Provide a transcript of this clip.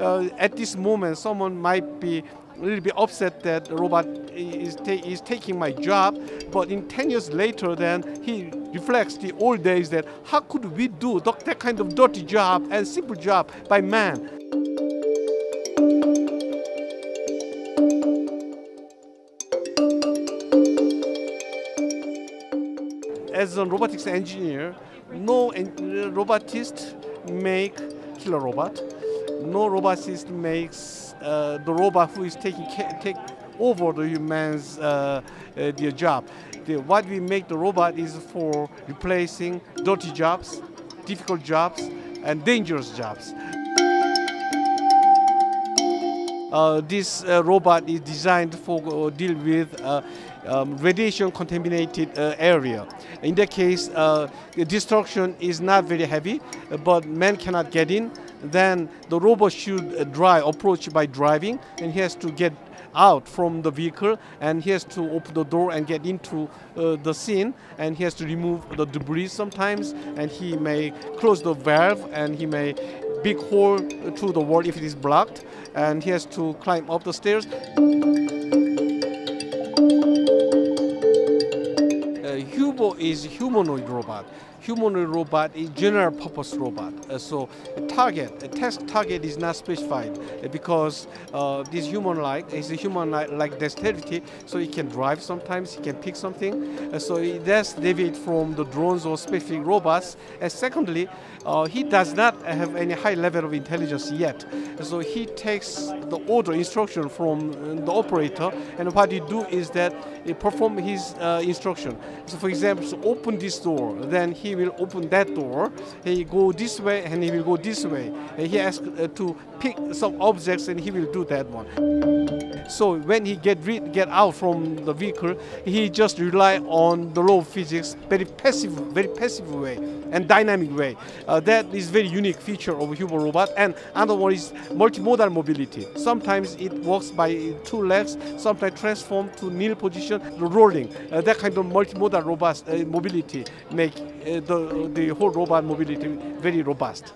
uh, at this moment, someone might be a little bit upset that the robot is, ta- is taking my job, but in 10 years later, then he reflects the old days that how could we do that kind of dirty job and simple job by man? As a robotics engineer, no en- robotist make killer robot. No robot system makes uh, the robot who is taking take over the human's uh, uh, their job. The, what we make the robot is for replacing dirty jobs, difficult jobs, and dangerous jobs. Uh, this uh, robot is designed for uh, deal with um, radiation contaminated uh, area. In that case, uh, the destruction is not very heavy, but man cannot get in. Then the robot should uh, drive, approach by driving, and he has to get out from the vehicle and he has to open the door and get into uh, the scene and he has to remove the debris sometimes and he may close the valve and he may big hole through the wall if it is blocked and he has to climb up the stairs uh, Hubo is humanoid robot. Humanoid robot is general purpose robot. Uh, so a target, a task target is not specified uh, because uh, this human-like is a human-like dexterity, so it can drive sometimes, it can pick something. Uh, so it does deviate from the drones or specific robots. And secondly, uh, he does not have any high level of intelligence yet. So he takes the order instruction from uh, the operator, and what he do is that he perform his instruction. So, for example, so open this door, then he will open that door. He go this way, and he will go this way. And he asks uh, to pick some objects, and he will do that one. So when he get re- get out from the vehicle, he just rely on the law of physics, very passive, very passive way and dynamic way. Uh, that is very unique feature of human robot. And another one is multimodal mobility. Sometimes it works by two legs, sometimes transform to kneel position, rolling. Uh, that kind of multimodal robust uh, mobility make uh, the the whole robot mobility very robust.